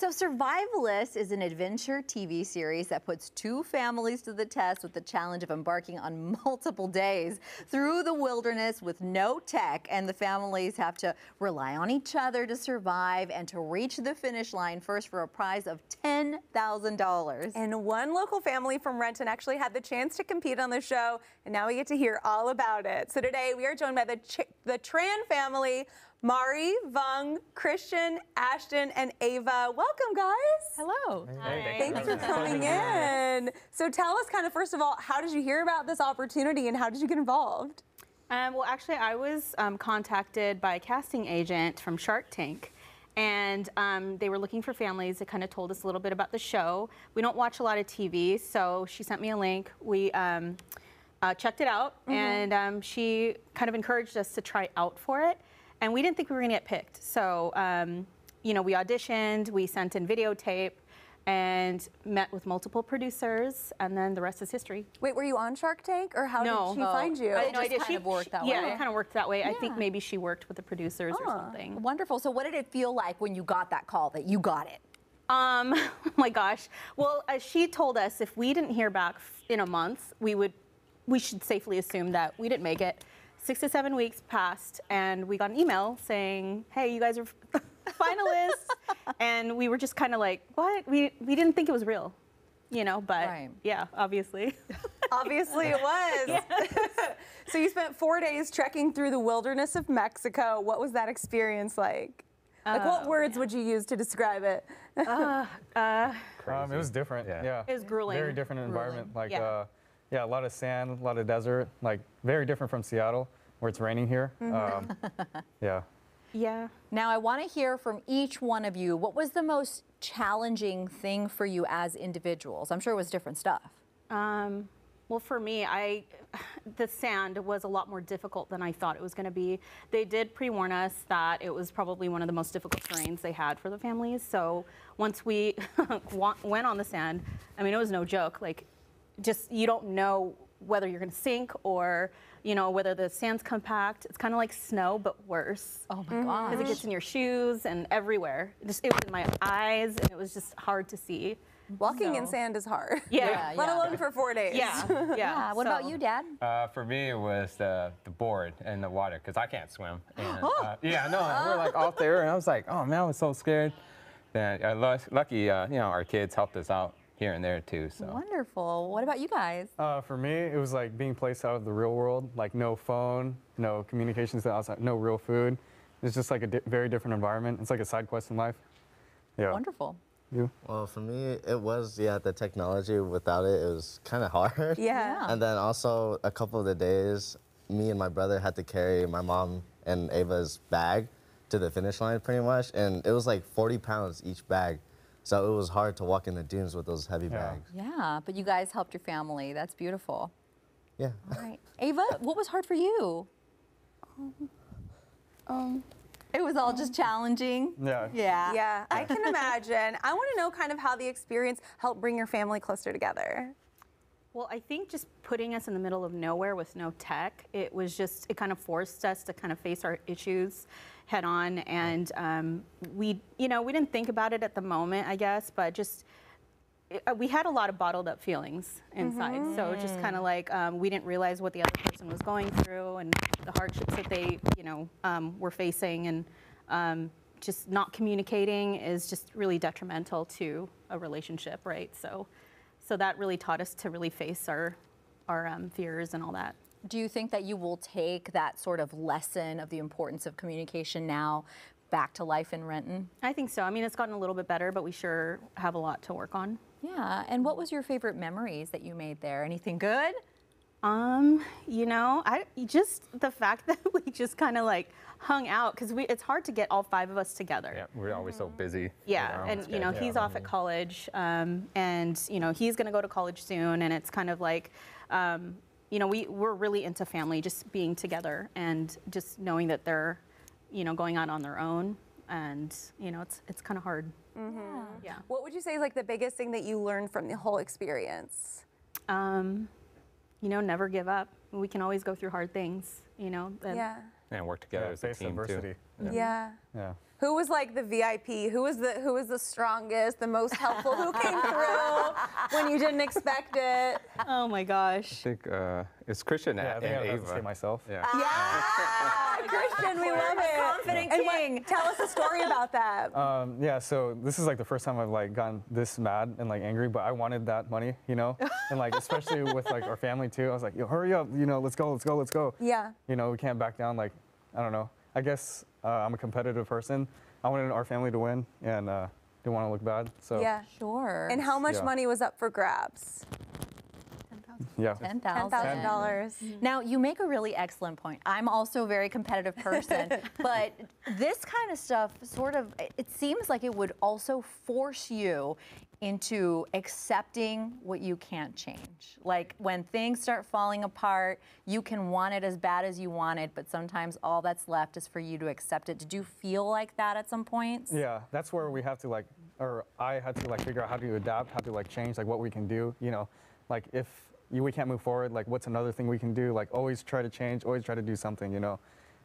So, Survivalist is an adventure TV series that puts two families to the test with the challenge of embarking on multiple days through the wilderness with no tech. And the families have to rely on each other to survive and to reach the finish line first for a prize of $10,000. And one local family from Renton actually had the chance to compete on the show, and now we get to hear all about it. So today we are joined by the, Ch- the Tran family Mari, Vung, Christian, Ashton, and Ava. Welcome, guys. Hello. Hey, Thanks for coming in. So tell us kind of first of all, how did you hear about this opportunity and how did you get involved? Um, well, actually, I was um, contacted by a casting agent from Shark Tank. And um, they were looking for families. They kind of told us a little bit about the show. We don't watch a lot of TV, so she sent me a link. We um, uh, checked it out, Mm-hmm. and um, she kind of encouraged us to try out for it. And we didn't think we were going to get picked. So, um, you know, we auditioned, we sent in videotape, and met with multiple producers, and then the rest is history. Wait, were you on Shark Tank or how No. did she No. find you? I- no just kind of worked that yeah, way. it kind of worked that way. I think maybe she worked with the producers or Ah. something. Wonderful. So, what did it feel like when you got that call that you got it? Um, oh my gosh. Well, uh, she told us if we didn't hear back in a month, we would, we should safely assume that we didn't make it. Six to seven weeks passed, and we got an email saying, "Hey, you guys are finalists," and we were just kind of like, "What?" We we didn't think it was real, you know. But Right. yeah, obviously. Obviously it was. so you spent four days trekking through the wilderness of Mexico. What was that experience like? Like what um, words would you use to describe it? Uh, uh, um, it was different. Yeah. Yeah. It was grueling. Very different environment. Like, Yeah. Uh, yeah, a lot of sand, a lot of desert. Like, very different from Seattle, where it's raining here. Um, yeah. yeah. Now, I want to hear from each one of you what was the most challenging thing for you as individuals? I'm sure it was different stuff. Um, well, for me, I the sand was a lot more difficult than I thought it was going to be. They did pre-warn us that it was probably one of the most difficult terrains they had for the families. So once we went on the sand, I mean, it was no joke. Like, just you don't know whether you're going to sink or you know whether the sand's compact. It's kind of like snow, but worse. Oh my gosh. Because it gets in your shoes and everywhere. Just it was in my eyes, and it was just hard to see. Walking in sand is hard. Yeah, Let yeah. alone for four days. Yeah, yeah. Yeah. What about you, Dad? Uh, for me, it was the, the board and the water because I can't swim. And, Oh. uh, yeah, no, we're like out there, and I was like, oh man, I was so scared. Then uh, lu- lucky, uh, you know, our kids helped us out here and there too. So Wonderful. What about you guys? Uh, for me, it was like being placed out of the real world, like no phone, no communications outside, no real food. It's just like a di- very different environment. It's like a side quest in life. Yeah. Wonderful. You? Well, for me, it was, yeah, the technology without it, it was kind of hard. Yeah. Yeah. And then also, a couple of the days, me and my brother had to carry my mom and Ava's bag to the finish line pretty much. And it was like 40 pounds each bag. So it was hard to walk in the dunes with those heavy Yeah. bags. Yeah, but you guys helped your family. That's beautiful. Yeah. All right. Ava, what was hard for you? Um, It was all just challenging. Yeah. Yeah. yeah, I can imagine. I want to know kind of how the experience helped bring your family closer together. Well, I think just putting us in the middle of nowhere with no tech, it was just, it kind of forced us to kind of face our issues head on. And um, we, you know, we didn't think about it at the moment, I guess, but just, it- uh, we had a lot of bottled up feelings inside. So just kind of like um, we didn't realize what the other person was going through and the hardships that they, you know, um, were facing. And um, just not communicating is just really detrimental to a relationship, right? So, so that really taught us to really face our, our um, fears and all that. Do you think that you will take that sort of lesson of the importance of communication now back to life in Renton? I think so. I mean, it's gotten a little bit better, but we sure have a lot to work on. Yeah. And what was your favorite memories that you made there? Anything good? Um, you know, I just the fact that we just kind of like hung out because we it's hard to get all five of us together. yeah, we're always so busy. Yeah, and you know schedule. he's off at college, um, and you know he's going to go to college soon, and it's kind of like, um, you know, we we're really into family, just being together, and just knowing that they're, you know, going out on their own, and you know it's it's kind of hard. Yeah. What would you say is like the biggest thing that you learned from the whole experience? Um, you know, never give up. We can always go through hard things. You know. and- Yeah. And work together Yeah, as a team adversity. too. Yeah. Yeah. Who was like the VIP? Who was the who was the strongest, the most helpful? Who came through when you didn't expect it? Oh my gosh. I think uh, it's Christian Yeah, I and think I have Ava. to say myself. Yeah. Yeah, Christian, we love it. confident and what- king. tell us a story about that. Um, yeah, so this is like the first time I've like gotten this mad and like angry, but I wanted that money, you know, and like especially with like our family too. I was like, yo, hurry up, you know, let's go, let's go, let's go. Yeah. You know, we can't back down. Like, I don't know. I guess uh, I'm a competitive person. I wanted our family to win and uh, didn't want to look bad. So yeah. Sure. And how much Yeah. money was up for grabs? Yeah. Ten Ten thousand thousand dollars. Mm-hmm. Now, you make a really excellent point. I'm also a very competitive person, but this kind of stuff sort of, it seems like it would also force you into accepting what you can't change. Like when things start falling apart, you can want it as bad as you want it, but sometimes all that's left is for you to accept it. Did you feel like that at some points? Yeah, that's where we have to like, or I had to like figure out how to adapt, how to like change, like what we can do. You know, like if you, we can't move forward, like what's another thing we can do? Like always try to change, always try to do something. You know,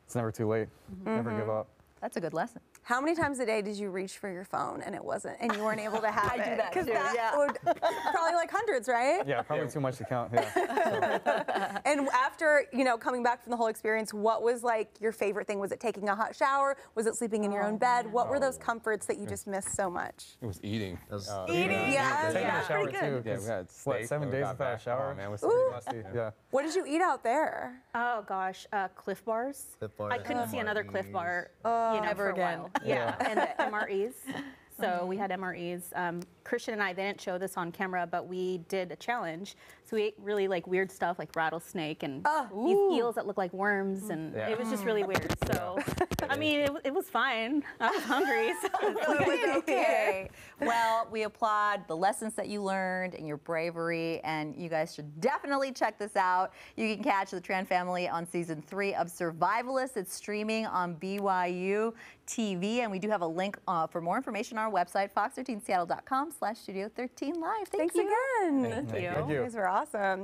it's never too late. Never give mm-hmm. up. That's a good lesson. How many times a day did you reach for your phone and it wasn't, and you weren't able to have I it? do that 'Cause too, yeah. would probably like hundreds, right? Yeah, probably too much to count. Yeah. And after you know coming back from the whole experience, what was like your favorite thing? Was it taking a hot shower? Was it sleeping in your own bed? What were those comforts that you just missed so much? It was eating. was- Uh, Eating, yeah, Taking yeah, a shower pretty good. too. Yeah, 'cause we had what seven days got without a shower? Oh, man, was Pretty so musty. Yeah. What did you eat out there? Oh gosh, uh, Clif Bars. Clif bars. I couldn't see another Clif Bar, Oh, you know, Never for a again. while. Yeah, and the MREs. So we had MREs. Um, Christian and I, they didn't show this on camera, but we did a challenge. So we ate really like weird stuff like rattlesnake and these eels that look like worms, and Yeah. it was just really weird. So, I mean, it, it was fine. I was hungry. So it was okay. Well, we applaud the lessons that you learned and your bravery, and you guys should definitely check this out. You can catch the Tran family on season three of Survivalists. It's streaming on BYU TV, and we do have a link uh, for more information on our website, fox13seattle.com slash studio 13 live. Thank Thanks you. again. Thank you. Thank you. You guys were awesome.